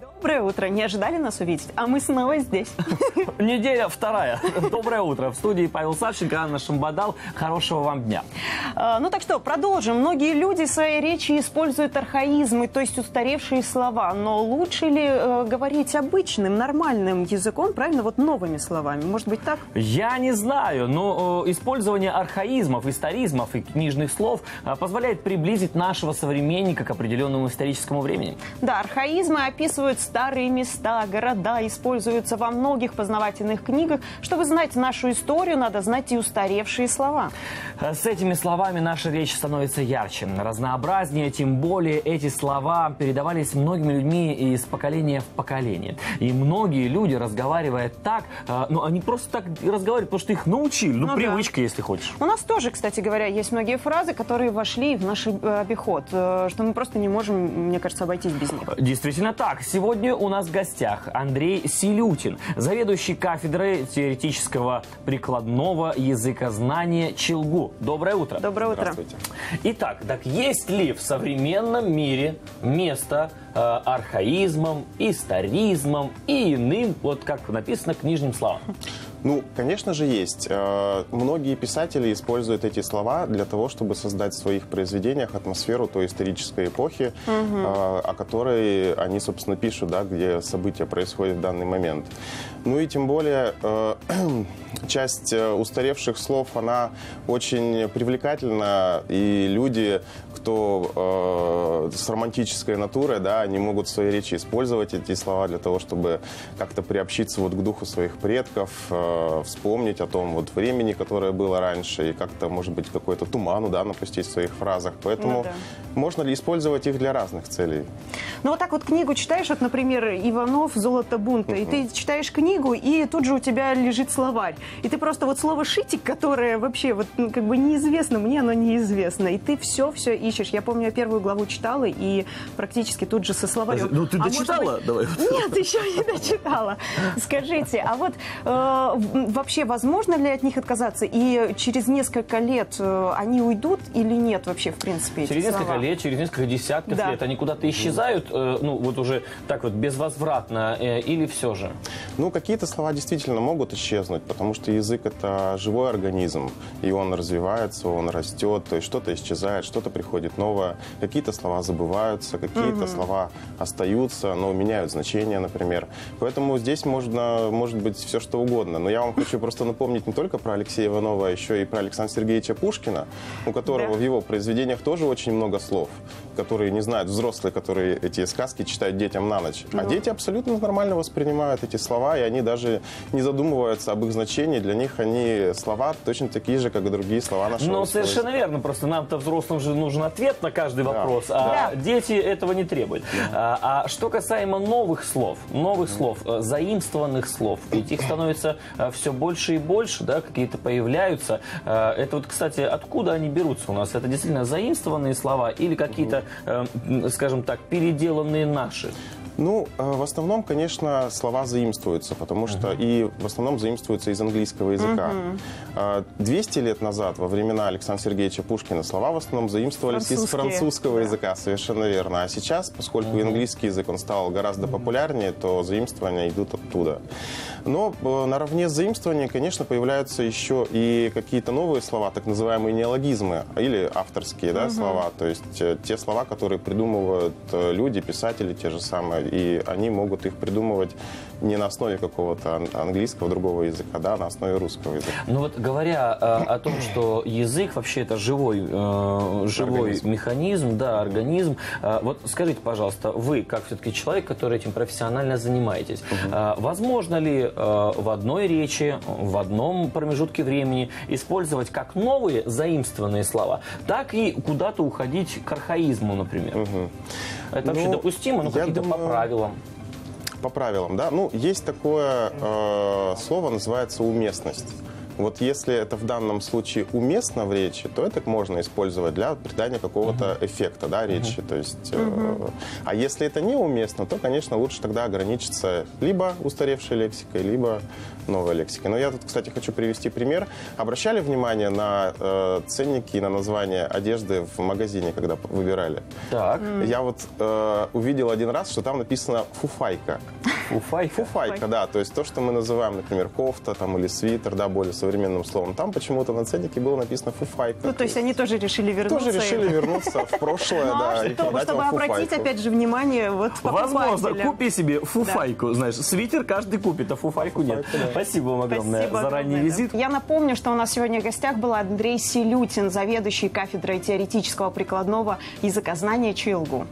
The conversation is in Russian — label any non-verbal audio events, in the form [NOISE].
No. Доброе утро. Не ожидали нас увидеть? А мы снова здесь. [LAUGHS] Неделя вторая. Доброе утро. В студии Павел Савченко, Анна Шамбадал. Хорошего вам дня. А, ну так что, продолжим. Многие люди в своей речи используют архаизмы, то есть устаревшие слова. Но лучше ли э, говорить обычным, нормальным языком, правильно, вот новыми словами? Может быть так? Я не знаю, но э, использование архаизмов, историзмов и книжных слов э, позволяет приблизить нашего современника к определенному историческому времени. Да, архаизмы описывают старые места, города, используются во многих познавательных книгах. Чтобы знать нашу историю, надо знать и устаревшие слова. Э, С этими словами наша речь становится ярче, разнообразнее, тем более эти слова передавались многими людьми из поколения в поколение. И многие люди, разговаривая так, э, ну они просто так разговаривают, потому что их научили, ну, Ну да. привычка, если хочешь. У нас тоже, кстати говоря, есть многие фразы, которые вошли в наш э, обиход, что мы просто не можем, мне кажется, обойтись без них. Действительно так. Сегодня у нас в гостях Андрей Силютин, заведующий кафедрой теоретического прикладного языкознания ЧелГУ. Доброе утро. Доброе утро. Итак, так есть ли в современном мире место э, архаизмам, историзмам и иным, вот как написано, книжным словам? Ну, конечно же, есть. Э, Многие писатели используют эти слова для того, чтобы создать в своих произведениях атмосферу той исторической эпохи, э, о которой они, собственно, пишут, да, где события происходят в данный момент. Ну и тем более э, [CLEARS THROAT] часть устаревших слов, она очень привлекательна, и люди, кто э, с романтической натурой, да, они могут в своей речи использовать эти слова для того, чтобы как-то приобщиться вот к духу своих предков, э, вспомнить о том вот времени, которое было раньше, и как-то, может быть, какой-то туману, да, напустить в своих фразах. Поэтому Ну да. можно ли использовать их для разных целей? Ну вот так вот книгу читаешь, вот, например, Иванов «Золото бунта», и ты читаешь книгу, и тут же у тебя лежит словарь. И ты просто вот слово «шитик», которое вообще вот ну, как бы неизвестно, мне оно неизвестно. И ты все-все ищешь. Я помню, я первую главу читала, и практически тут же со словарем. Ну, ты А может дочитала? быть- Давай. Нет, еще не дочитала. Скажите, а вот э, вообще возможно ли от них отказаться? И через несколько лет э, они уйдут или нет вообще, в принципе, Через несколько слова? лет, через несколько десятков Да. лет они куда-то исчезают, э, ну вот уже так вот безвозвратно, э, или все же? Ну, какие-то слова действительно могут исчезнуть, потому что язык – это живой организм, и он развивается, он растет, то есть что-то исчезает, что-то приходит новое, какие-то слова забываются, какие-то слова остаются, но меняют значение, например. Поэтому здесь можно, может быть все что угодно. Но я вам хочу просто напомнить не только про Алексея Иванова, а еще и про Александра Сергеевича Пушкина, у которого Да. в его произведениях тоже очень много слов, которые не знают взрослые, которые эти сказки читают детям на ночь. А дети абсолютно нормально воспринимают эти слова, и они даже не задумываются об их значении. Для них они слова точно такие же, как и другие слова нашего Ну, совершенно верно. Просто нам-то взрослым же нужен ответ на каждый вопрос, а Да. дети этого не требуют. А, а что касаемо новых слов, новых слов, э, заимствованных слов, ведь их становится все больше и больше, да, какие-то появляются. Э, Это вот, кстати, откуда они берутся у нас? Это действительно заимствованные слова или какие-то, э, скажем так, переделанные наши? Ну, э, в основном, конечно, слова заимствуются, потому что и в основном заимствуются из английского языка. Э, 200 лет назад, во времена Александра Сергеевича Пушкина, слова в основном заимствовались из французского да. языка, совершенно верно. А сейчас, поскольку и английский язык он стал гораздо популярнее, то заимствования идут оттуда. Но э, наравне с заимствованием, конечно, появляются еще и какие-то новые слова, так называемые неологизмы или авторские да, слова, то есть э, те слова, которые придумывают люди, писатели те же самые, и они могут их придумывать не на основе какого-то ан- английского другого языка, да, а на основе русского языка. Ну вот говоря э, о том, что язык вообще это живой, э, живой Организм. механизм, да, организм. Э, вот скажите, пожалуйста, вы, как все-таки человек, который этим профессионально занимаетесь, э, возможно ли э, в одной речи, в одном промежутке времени использовать как новые заимствованные слова, так и куда-то уходить к архаизму, например? Это вообще Ну, допустимо, ну я какие-то думаю, правилам. По правилам, да. Ну, есть такое э, слово, называется уместность. Вот если это в данном случае уместно в речи, то это можно использовать для придания какого-то эффекта да, речи. То есть, э, а если это неуместно, то, конечно, лучше тогда ограничиться либо устаревшей лексикой, либо новой лексикой. Но я тут, кстати, хочу привести пример. Обращали внимание на э, ценники и на название одежды в магазине, когда выбирали? Так. Я вот э, увидел один раз, что там написано «фуфайка». Фуфайка. Фуфайка, да, то есть то, что мы называем, например, кофта там, или свитер, да, более современным словом. Там почему-то на ценнике было написано фуфайка. Ну, то есть они тоже решили вернуться. тоже решили вернуться в прошлое, Ну, а да, и чтобы, чтобы обратить, опять же, внимание вот Возможно, купи себе фуфайку, знаешь, свитер каждый купит, а фуфайку нет. Спасибо вам огромное за ранний визит. Я напомню, что у нас сегодня в гостях был Андрей Силютин, заведующий кафедрой теоретического прикладного языкознания ЧЛГУ.